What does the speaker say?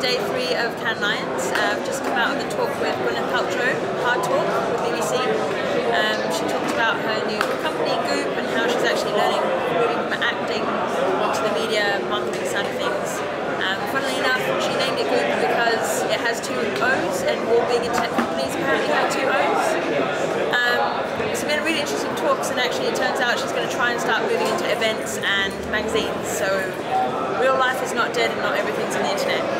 day three of Cannes Lions. Uh, I've just come out of the talk with Gwyneth Paltrow, Hard Talk with BBC. Um, she talked about her new company, Goop, and how she's actually learning, moving from acting to the media, marketing side of things. Um, funnily enough, she named it Goop because it has two O's, and all big tech companies apparently have two O's. Um, it's been really interesting talks, and actually it turns out she's going to try and start moving into events and magazines. So real life is not dead and not everything's on the internet.